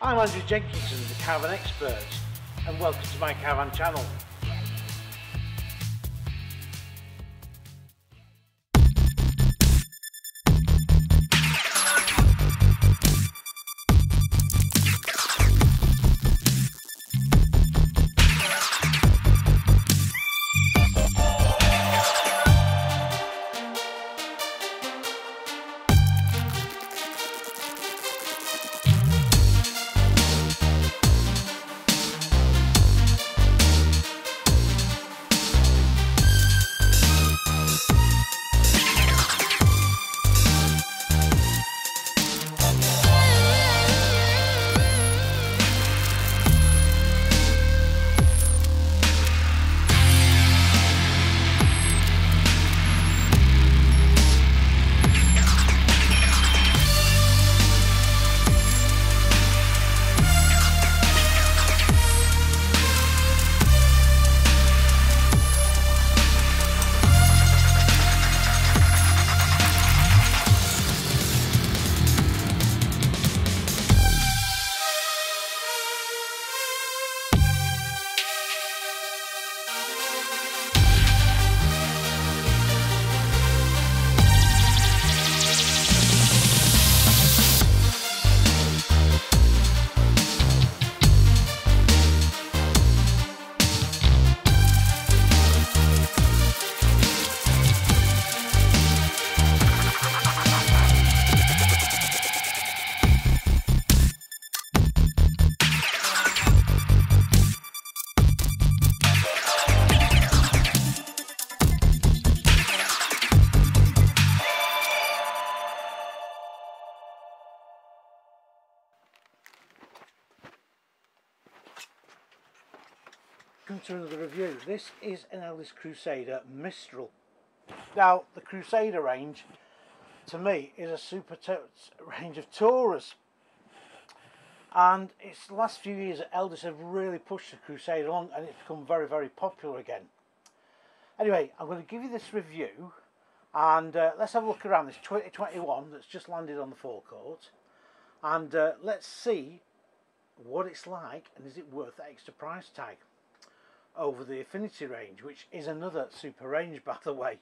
I'm Andrew Jenkinson, the Caravan Expert, and welcome to my Caravan channel. Welcome to another review. This is an Elddis Crusader Mistral. Now, the Crusader range, to me, is a super range of Tourers. And it's the last few years that Elddis have really pushed the Crusader along and it's become very, very popular again. Anyway, I'm going to give you this review and uh, let's have a look around this 2021 that's just landed on the forecourt and uh, let's see what it's like and is it worth the extra price tag over the Affinity range, which is another super range, by the way.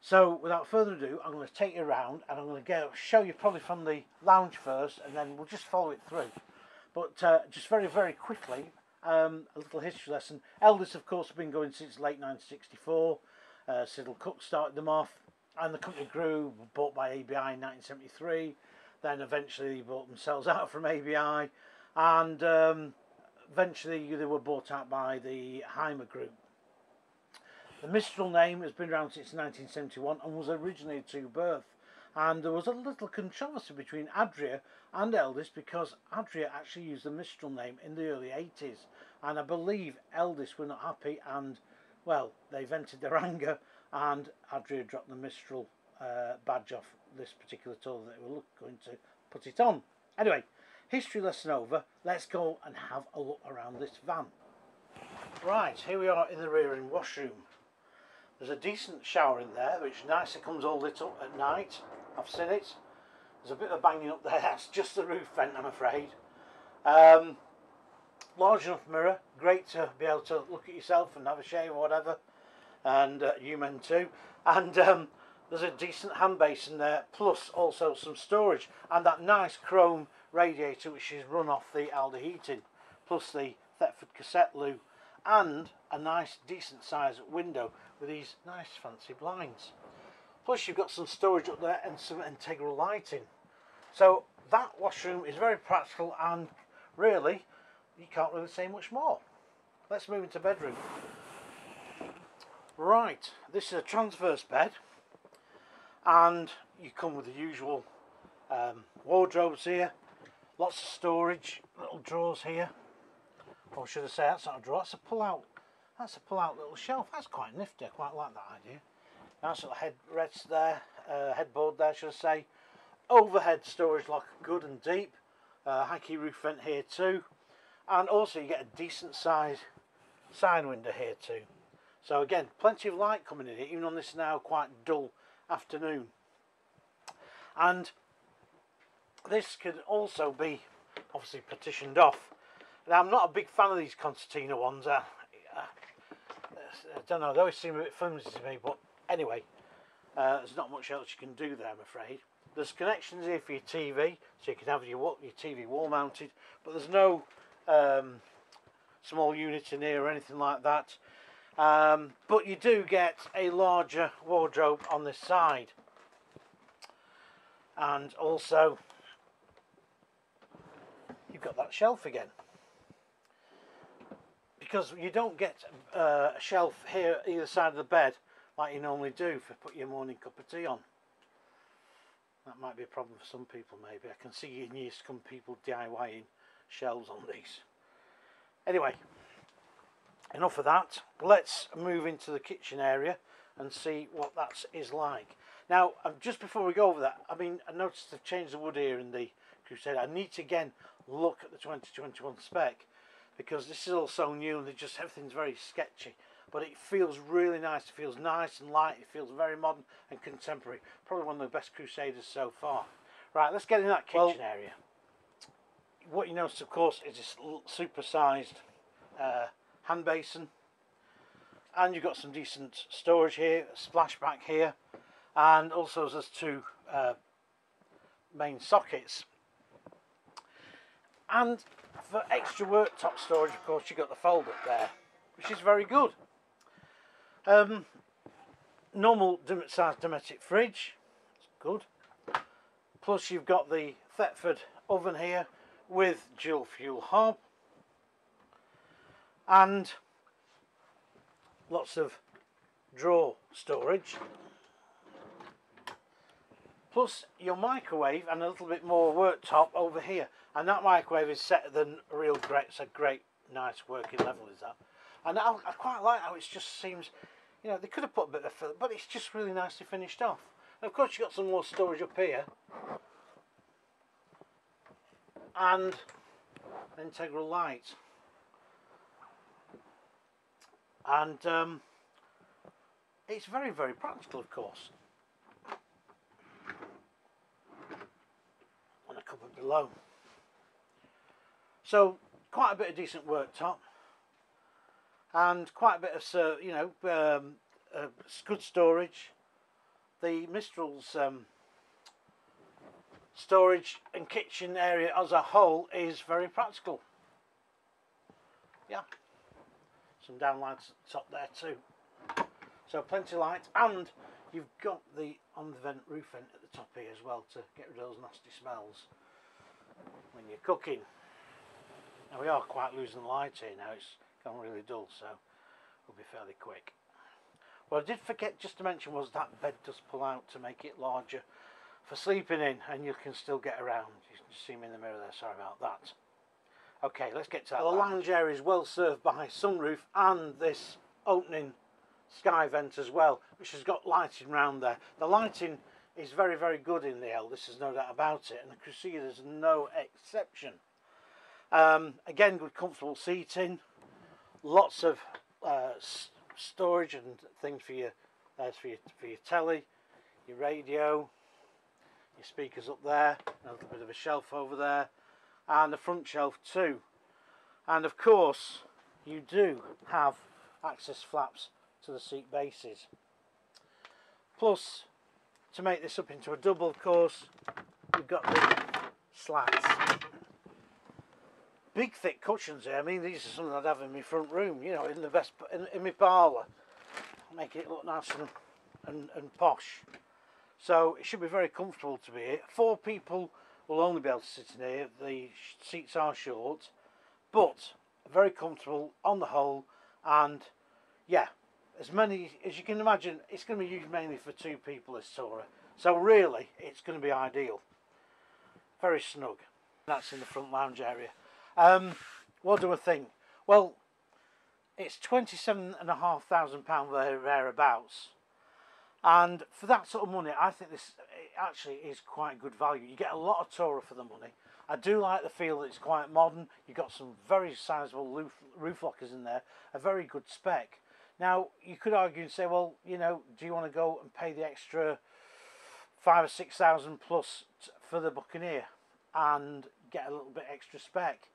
So without further ado, I'm going to take you around and I'm going to go show you probably from the lounge first and then we'll just follow it through. But uh, just very, very quickly, um, a little history lesson. Elddis, of course, have been going since late 1964. Uh, Siddle Cook started them off and the company grew, bought by ABI in 1973. Then eventually they bought themselves out from ABI and um, eventually they were bought out by the Hymer Group. The Mistral name has been around since 1971 and was originally two berth. And there was a little controversy between Adria and Elddis because Adria actually used the Mistral name in the early 80s. And I believe Elddis were not happy and, well, they vented their anger and Adria dropped the Mistral uh, badge off this particular tour that they were going to put it on. Anyway, history lesson over, let's go and have a look around this van. Right, here we are in the rear end washroom. There's a decent shower in there, which nicely comes all lit up at night. I've seen it. There's a bit of banging up there, that's just the roof vent I'm afraid. Um, large enough mirror, great to be able to look at yourself and have a shave or whatever. And uh, you men too. And um, there's a decent hand basin there, plus also some storage. And that nice chrome radiator which is run off the Alde heating plus the Thetford cassette loo and a nice decent sized window with these nice fancy blinds. Plus you've got some storage up there and some integral lighting. So that washroom is very practical and really you can't really say much more. Let's move into bedroom. Right this is a transverse bed and you come with the usual um, wardrobes here Lots of storage, little drawers here. Or should I say that's not a drawer, that's a pull out. That's a pull out little shelf. That's quite nifty, I quite like that idea. Nice little headrest there, uh, headboard there should I say. Overhead storage lock, good and deep. Uh, Heki roof vent here too. And also you get a decent size side window here too. So again, plenty of light coming in here, even on this now quite dull afternoon. And this could also be obviously partitioned off. Now I'm not a big fan of these concertina ones. Uh, I don't know, they always seem a bit flimsy to me, but anyway, uh, there's not much else you can do there, I'm afraid. There's connections here for your TV, so you can have your, your TV wall mounted, but there's no um, small unit in here or anything like that. Um, but you do get a larger wardrobe on this side. And also, you've got that shelf again. Because you don't get uh, a shelf here either side of the bed like you normally do for put your morning cup of tea on. That might be a problem for some people maybe. I can see in years some people DIYing shelves on these. Anyway, enough of that. Let's move into the kitchen area and see what that is like. Now, um, just before we go over that, I mean, I noticed they've changed the wood here in the Crusader. I need to again look at the 2021 spec because this is all so new and they just everything's very sketchy. But it feels really nice. It feels nice and light. It feels very modern and contemporary. Probably one of the best Crusaders so far. Right, let's get in that kitchen well, area. What you notice, of course, is this super-sized uh, hand basin. And you've got some decent storage here, splashback here. And also there's two uh, main sockets. And for extra worktop storage, of course, you've got the fold up there, which is very good. Um, normal size Dometic fridge, it's good. Plus you've got the Thetford oven here with dual fuel hob. And lots of drawer storage. Plus your microwave and a little bit more worktop over here. And that microwave is set a real great, it's a great, nice working level is that. And I, I quite like how it just seems, you know, they could have put a bit of filler, but it's just really nicely finished off. And of course you've got some more storage up here. And integral light. And um, it's very, very practical, of course. And a cupboard below. So, quite a bit of decent worktop and quite a bit of you know um, uh, good storage. The Mistral's um, storage and kitchen area as a whole is very practical. Yeah, some downlights top there too. So plenty of light, and you've got the on the vent roof vent at the top here as well to get rid of those nasty smells when you're cooking. Now we are quite losing light here now. It's gone really dull so we'll be fairly quick. What I did forget just to mention was that bed does pull out to make it larger for sleeping in and you can still get around. You can see me in the mirror there. Sorry about that. Okay let's get to that the lounge area is well served by sunroof and this opening sky vent as well which has got lighting round there. The lighting is very very good in the L this is no doubt about it and the Crusader is no exception um, again good comfortable seating lots of uh, storage and things for your, uh, for your for your telly, your radio, your speakers up there, a little bit of a shelf over there, and a front shelf too. And of course, you do have access flaps to the seat bases. Plus, to make this up into a double, of course, you've got the slats big thick cushions here. I mean, these are something I'd have in my front room, you know, in the best, in, in my parlour. Make it look nice and, and, and posh. So it should be very comfortable to be here. Four people will only be able to sit in here. The seats are short, but very comfortable on the whole. And yeah, as many as you can imagine, it's going to be used mainly for two people this Tourer. So really, it's going to be ideal. Very snug. That's in the front lounge area. Um, what do I think? Well, it's twenty-seven and a half thousand pound thereabouts, and for that sort of money, I think this actually is quite good value. You get a lot of Tourer for the money. I do like the feel that it's quite modern. You've got some very sizable roof, roof lockers in there, a very good spec. Now, you could argue and say, well, you know, do you want to go and pay the extra five or six thousand plus for the Buccaneer? And get a little bit extra spec.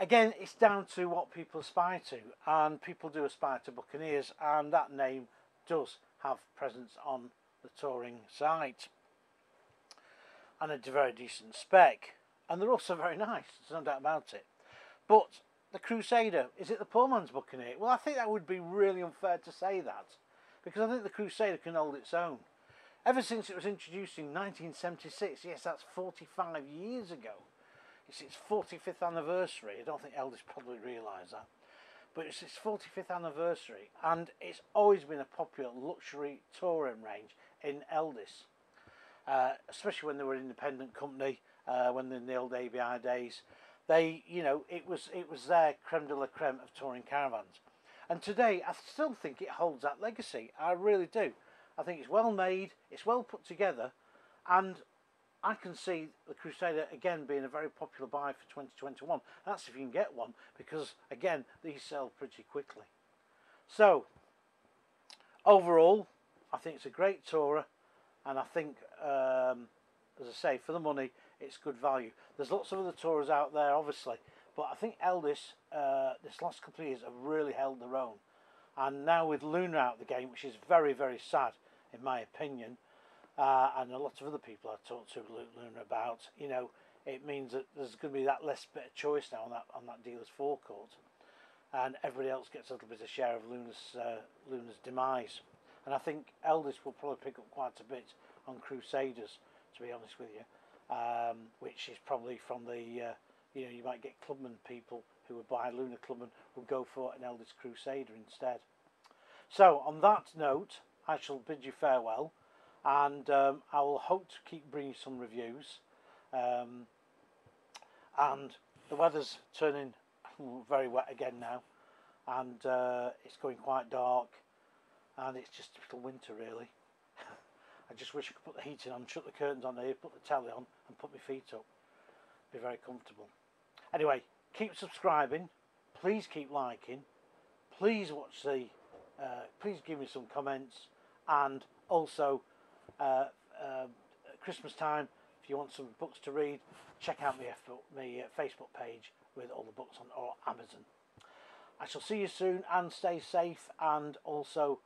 Again, it's down to what people aspire to, and people do aspire to Buccaneers, and that name does have presence on the touring site. And a very decent spec, and they're also very nice, there's no doubt about it. But the Crusader, is it the poor man's Buccaneer? Well, I think that would be really unfair to say that, because I think the Crusader can hold its own. Ever since it was introduced in 1976, yes, that's 45 years ago. It's its 45th anniversary. I don't think Elddis probably realised that. But it's its 45th anniversary, and it's always been a popular luxury touring range in Elddis, uh, especially when they were an independent company, uh, when they're in the old ABI days. They, you know, it was it was their creme de la creme of touring caravans. And today, I still think it holds that legacy. I really do. I think it's well made, it's well put together, and I can see the Crusader again being a very popular buy for 2021. That's if you can get one, because again, these sell pretty quickly. So, overall, I think it's a great tourer, and I think, um, as I say, for the money, it's good value. There's lots of other tourers out there, obviously, but I think Elddis, uh, this last couple of years, have really held their own. And now with Lunar out of the game, which is very, very sad, in my opinion, uh, and a lot of other people I've talked to Lunar about, you know, it means that there's going to be that less bit of choice now on that on that dealer's forecourt, and everybody else gets a little bit of share of Lunar's uh, Lunar's demise. And I think Elddis will probably pick up quite a bit on Crusaders, to be honest with you, um, which is probably from the, uh, you know, you might get clubman people who would buy Luna Clubman will go for an Elddis Crusader instead. So on that note, I shall bid you farewell and um, I will hope to keep bringing some reviews. Um, and the weather's turning very wet again now. And uh, it's going quite dark. And it's just a little winter really. I just wish I could put the heating on, shut the curtains on here, put the telly on and put my feet up. Be very comfortable. Anyway keep subscribing. Please keep liking. Please watch the uh, please give me some comments. And also uh, uh, Christmas time, if you want some books to read, check out my, my uh, Facebook page with all the books on or Amazon. I shall see you soon and stay safe and also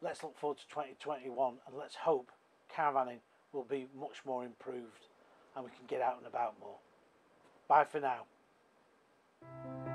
let's look forward to 2021 and let's hope caravanning will be much more improved and we can get out and about more. Bye for now.